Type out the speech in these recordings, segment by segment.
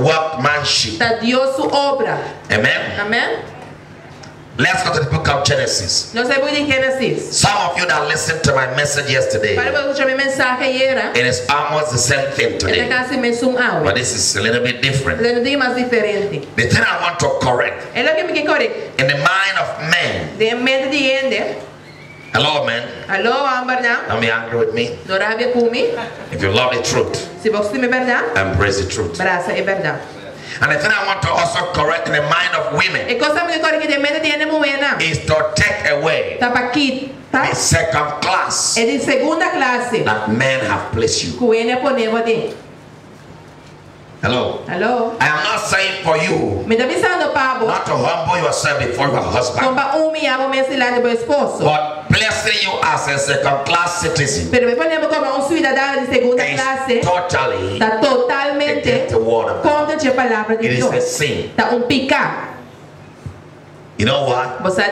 workmanship. Está Dios su obra. Amen. Amén. Let's go to the book of Genesis. No sé voy de Génesis. Some of you that listened to my message yesterday, Para escuchar mi mensaje ayer. it is almost the same thing today, casi me es but this is a little bit different. Le digo más diferente. The thing I want to correct Es lo que me quiere correcto. in the mind of men. De mente de gente. Hello, man. Aló, am verdad. Don't be angry with me. No rabia con mí. If you love the truth, Si vos me verdad. embrace the truth. Braza es verdad. And the thing I want to also correct in the mind of women E cosa me corre que de mente tiene buena. is to take away the second class É de segunda classe. that men have placed you. Cuene ponemos de. Hello. Aló. I am not saying for you Me avisando, Pablo. not to humble yourself before your husband, para humilhar o mensaje do esposo. but placing you as a second class citizen Pero me ponemos como um cidadão de segunda is classe. totally Está totalmente the contra a palavra de It is a Deus. sin. Está um picar. You know what? Você?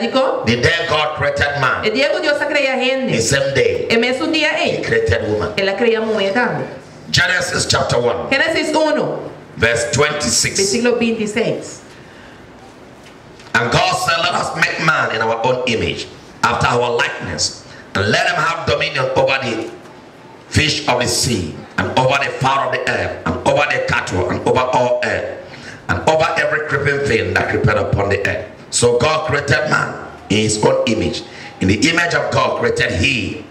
The day God created man, É Diego Deus cria the gente. same day É mesmo dia He aí. created woman. Ela cria mulher também. Genesis chapter 1, Gênesis 1, verse 26. versículo 26. And God said, Let us make man in our own image, after our likeness, and let him have dominion over the fish of the sea, and over the fowl of the air, and over the cattle, and over all earth, and over every creeping thing that creepeth upon the earth. So God created man in his own image. In the image of God created he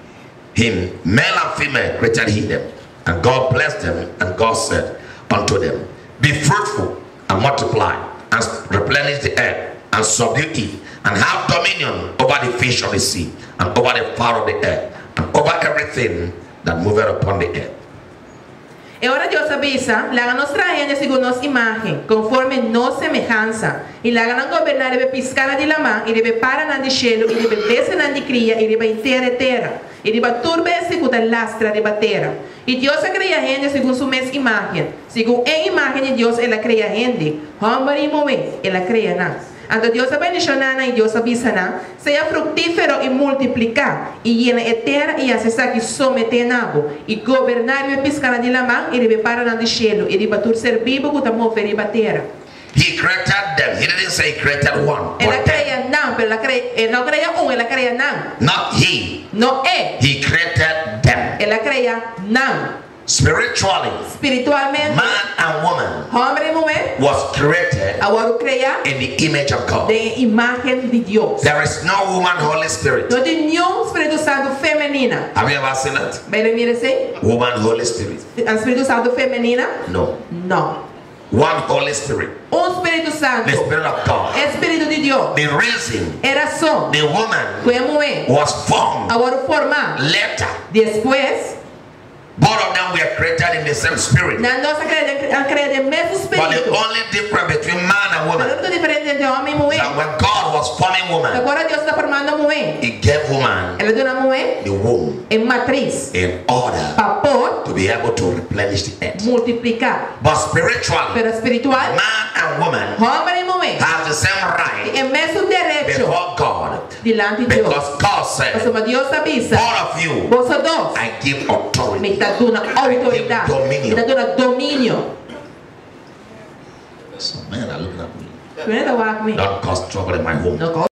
him, male and female created he them. And God blessed them, and God said unto them, Be fruitful and multiply, and replenish the earth, and subdue it, and have dominion over the fish of the sea, and over the fowl of the air, and over everything that moveth upon the earth. E ora Deus avisa, la nos traen según nos imagen, conforme nos semejanza, y la ganan gobernar e piscana di la man, e deve para nan di cielo, e deve bese nan di cria, e deve intera terra, e deve turbe seguta lastra de terra. E Deus a cria gente segundo su mes imagen, segundo em imagen de Deus ela cria gente, homem e mulher, ela cria nas. Ando Deus abençoa e Deus avisa na, seja fructífero e multiplicar, e llena a terra e acessar que somete nabo, e governar e piscar de la mão, e deve para no cielo, e deve ser vivo que mover e terra. He created them. He didn't say he created one, them. cria não, pero ela não cria um, ela cria não. Not he. Não é, He created them. ela cria não. Spiritually, Espiritualmente, man and woman homem e mulher, was created agora cria in the image of God. de imagem de Deus. There is no woman Holy Spirit. Não tem nenhum Espírito Santo feminina. Have you ever seen it? Bem, mira assim, Woman Holy Spirit. Espírito Santo feminina, No. não. One Holy Spirit. Um Espírito The Spirit of God. Espírito de Deus, The reason era só the woman a mulher, was formed agora formar, later. depois, Both of them were created in the same spirit. na nossa criação, criada o mesmo But the only difference between man and woman único entre homem is that when God was forming woman, agora Deus está formando a mulher. He gave woman Ela deu na mulher the womb in order to be able to replenish the earth. multiplicar. But spiritually, man and woman have the same right é mesmo direito before God. Diante de Deus. Because God said, Deus avisa, all of you, dois, I give authority. me está dando autoridade, me está dando domínio. So, man, I look at me. Não é da comigo. Don't cause trouble in my home. Não